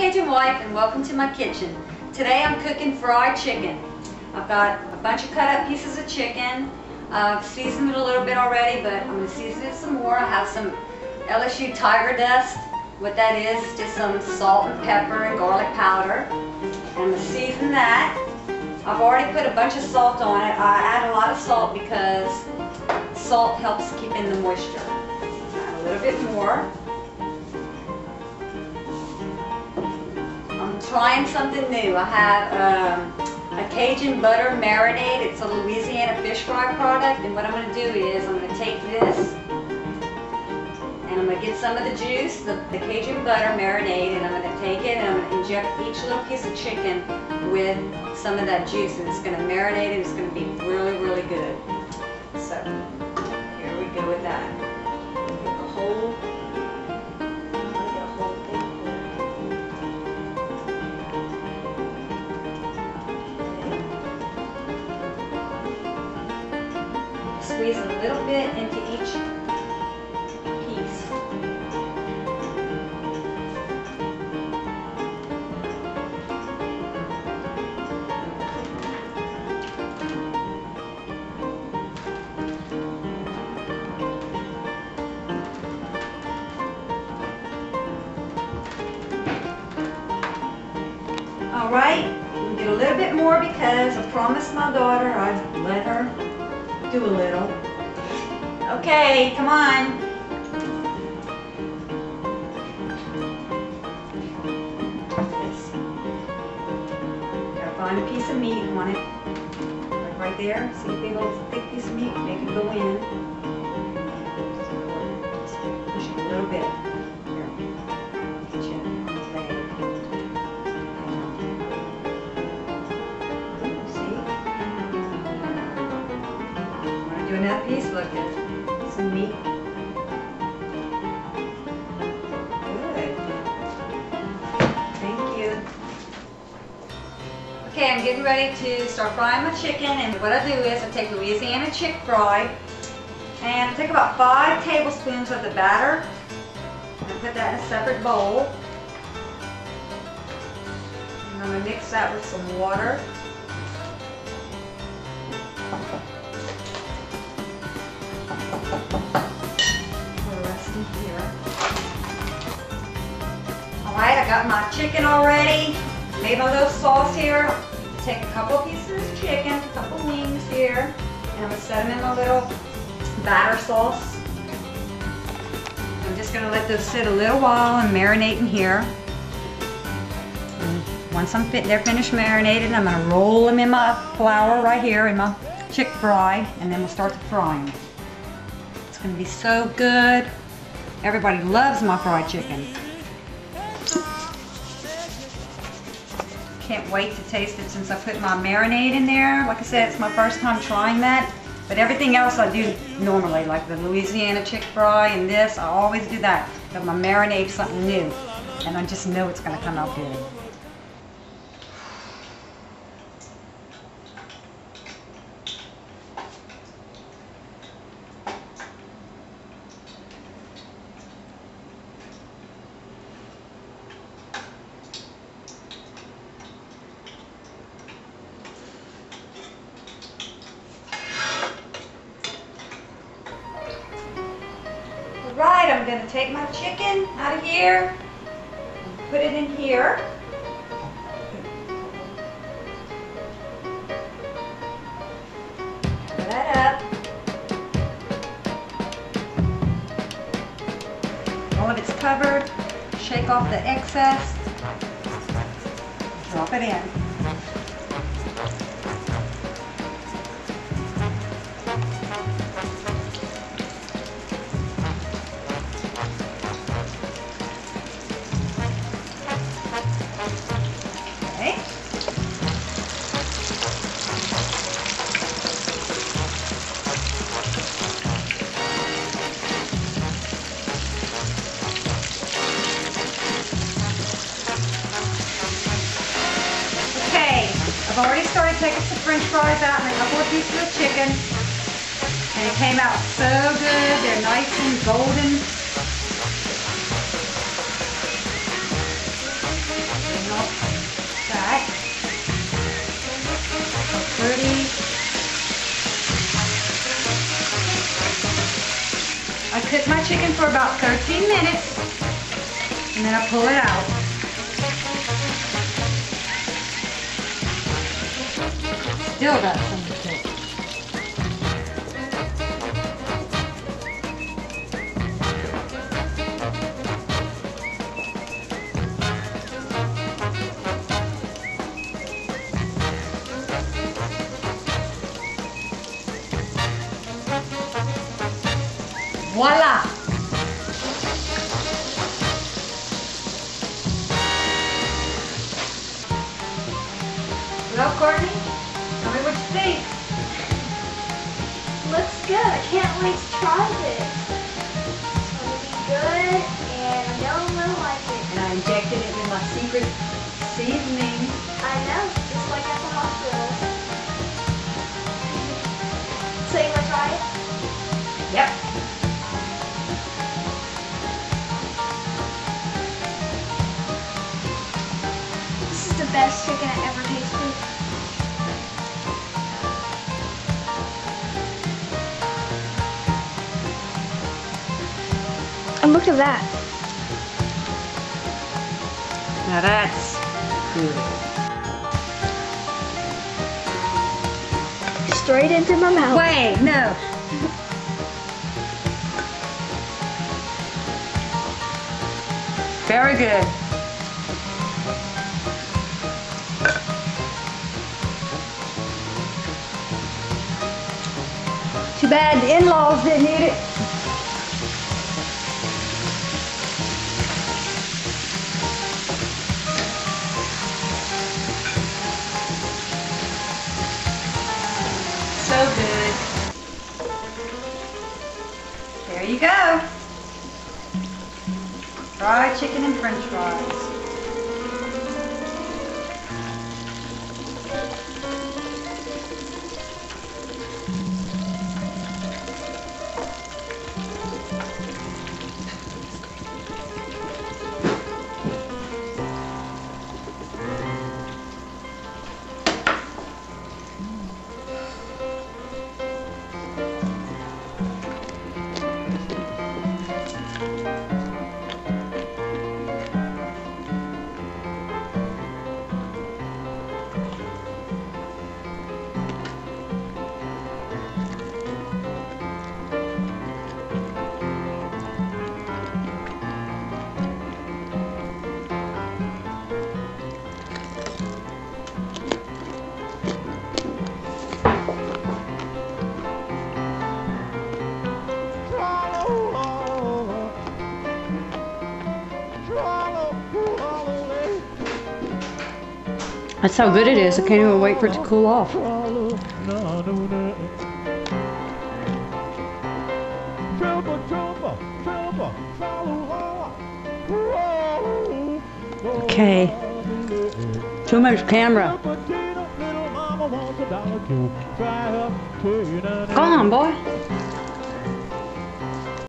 Cajun wife and welcome to my kitchen. Today I'm cooking fried chicken. I've got a bunch of cut up pieces of chicken. I've seasoned it a little bit already, but I'm to season it some more. I have some LSU Tiger Dust. What that is, just some salt and pepper and garlic powder. And I'm to season that. I've already put a bunch of salt on it. I add a lot of salt because salt helps keep in the moisture. Add a little bit more. Trying something new. I have um, a Cajun butter marinade. It's a Louisiana fish fry product. And what I'm going to do is I'm going to take this and I'm going to get some of the juice, the, the Cajun butter marinade, and I'm going to take it and I'm going to inject each little piece of chicken with some of that juice. And it's going to marinate and it's going to be really, really good. So here we go with that. Squeeze a little bit into each piece. All right, get a little bit more because I promised my daughter I'd let her do a little. Okay, come on. Yes. Gotta find a piece of meat on it. Like right there. See a big old thick piece of meat? Make it go in. Just push it a little bit. Want to do another piece? Look at some meat. Good. Thank you. Okay, I'm getting ready to start frying my chicken and what I do is I take Louisiana chick fry and I take about five tablespoons of the batter and put that in a separate bowl. And I'm going to mix that with some water. Got my chicken already. Made my little sauce here. Take a couple pieces of chicken, a couple wings here, and I'm to set them in my little batter sauce. I'm just to let those sit a little while and marinate in here. And once I'm fit, they're finished marinating, I'm to roll them in my flour right here in my chick fry, and then we'll start the frying. It's to be so good. Everybody loves my fried chicken. Can't wait to taste it since I put my marinade in there. Like I said, it's my first time trying that. But everything else I do normally, like the Louisiana chick fry and this, I always do that. But my marinade's something new. And I just know it's going to come out good. Alright, I'm going to take my chicken out of here, put it in here. Cover that up. All of it's covered. Shake off the excess. Drop it in. to take the french fries out and a couple of pieces of chicken. And it came out so good. They're nice and golden. I cook my chicken for about 13 minutes and then I pull it out. Still got some to cook. Voila! Can't wait to try this. It's gonna be good, and I know I'm gonna like it. And I injected it with my secret seasoning. I know, just like at the hospital. So you wanna try it? Yep. This is the best chicken I ever tasted. And look at that. Now that's good. Straight into my mouth. Wait, no. Very good. Too bad the in-laws didn't eat it. Go. Fried chicken and french fries. That's how good it is. I can't even wait for it to cool off. Okay. Too much camera. Go on, boy.